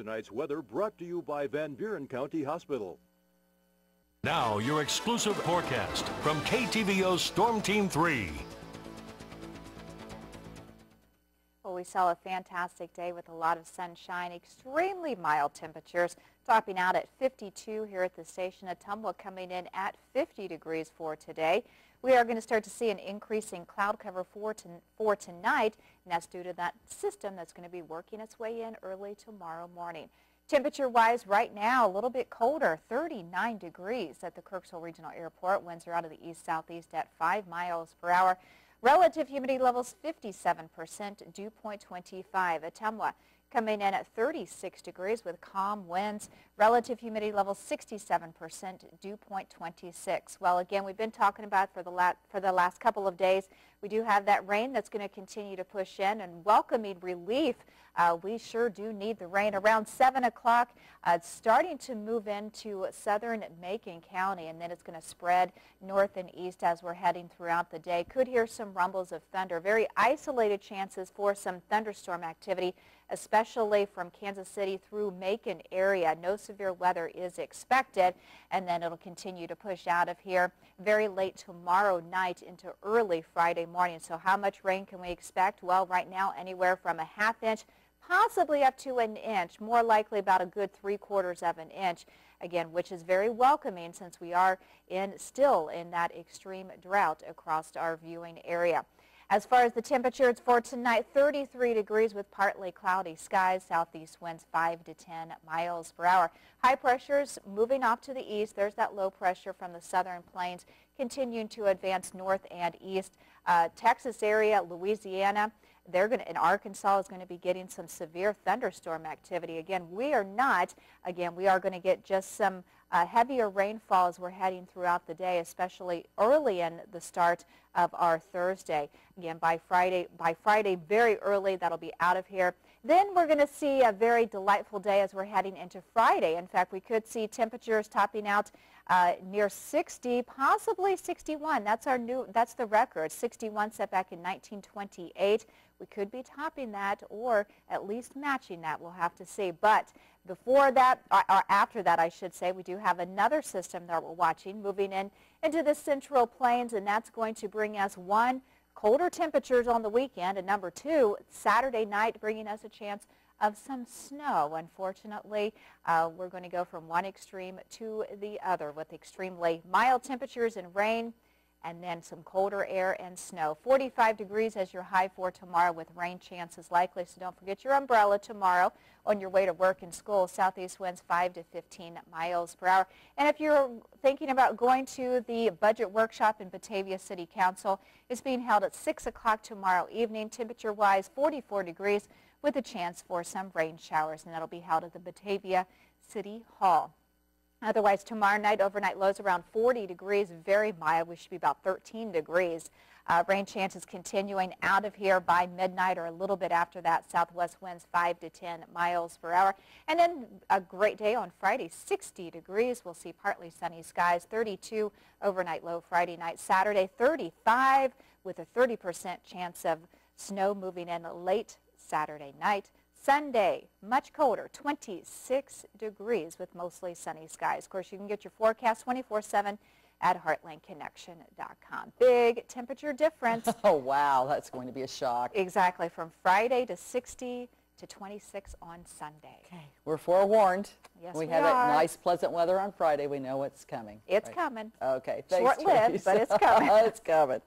Tonight's weather brought to you by Van Buren County Hospital. Now, your exclusive forecast from KTVO Storm Team 3. We saw a fantastic day with a lot of sunshine, extremely mild temperatures, topping out at 52 here at the station. Ottumwa coming in at 50 degrees for today. We are going to start to see an increase in cloud cover for, to, for tonight, and that's due to that system that's going to be working its way in early tomorrow morning. Temperature-wise, right now, a little bit colder, 39 degrees at the Kirksville Regional Airport. Winds are out of the east-southeast at 5 miles per hour. Relative humidity levels 57%, dew point 25. Ottumwa coming in at 36 degrees with calm winds. Relative humidity level 67%, dew point 26. Well, again, we've been talking about for the, for the last couple of days, we do have that rain that's going to continue to push in and welcoming relief. Uh, we sure do need the rain. Around 7 o'clock, uh, it's starting to move into southern Macon County, and then it's going to spread north and east as we're heading throughout the day. Could hear some rumbles of thunder. Very isolated chances for some thunderstorm activity especially from Kansas City through Macon area. No severe weather is expected, and then it'll continue to push out of here very late tomorrow night into early Friday morning. So how much rain can we expect? Well, right now, anywhere from a half inch possibly up to an inch, more likely about a good three quarters of an inch, again, which is very welcoming since we are in still in that extreme drought across our viewing area. As far as the temperatures for tonight, 33 degrees with partly cloudy skies, southeast winds 5 to 10 miles per hour. High pressures moving off to the east. There's that low pressure from the southern plains continuing to advance north and east. Uh, Texas area, Louisiana, they're going in Arkansas is going to be getting some severe thunderstorm activity. Again, we are not. Again, we are going to get just some uh, heavier rainfall as we're heading throughout the day, especially early in the start of our Thursday. Again, by Friday, by Friday, very early, that'll be out of here. Then we're going to see a very delightful day as we're heading into Friday. In fact, we could see temperatures topping out uh, near 60, possibly 61. That's our new, that's the record. 61 set back in 1928. We could be topping that or at least matching that. We'll have to see. But before that, or, or after that, I should say, we do have another system that we're watching moving in into the central plains, and that's going to bring us one, colder temperatures on the weekend, and number two, Saturday night bringing us a chance of some snow. Unfortunately, uh, we're going to go from one extreme to the other with extremely mild temperatures and rain and then some colder air and snow. 45 degrees as your high for tomorrow with rain chances likely, so don't forget your umbrella tomorrow on your way to work and school. Southeast winds 5 to 15 miles per hour. And if you're thinking about going to the budget workshop in Batavia City Council, it's being held at 6 o'clock tomorrow evening. Temperature-wise, 44 degrees with a chance for some rain showers, and that'll be held at the Batavia City Hall. Otherwise, tomorrow night, overnight lows around 40 degrees, very mild. We should be about 13 degrees. Uh, rain chances continuing out of here by midnight or a little bit after that. Southwest winds 5 to 10 miles per hour. And then a great day on Friday, 60 degrees. We'll see partly sunny skies, 32 overnight low Friday night. Saturday, 35 with a 30% chance of snow moving in late Saturday night. Sunday, much colder, 26 degrees with mostly sunny skies. Of course, you can get your forecast 24-7 at heartlandconnection.com. Big temperature difference. Oh, wow. That's going to be a shock. Exactly. From Friday to 60 to 26 on Sunday. Okay. We're forewarned. Yes, we, we have are. nice, pleasant weather on Friday. We know what's coming. It's right? coming. Okay. Thanks, Short-lived, but it's coming. it's coming.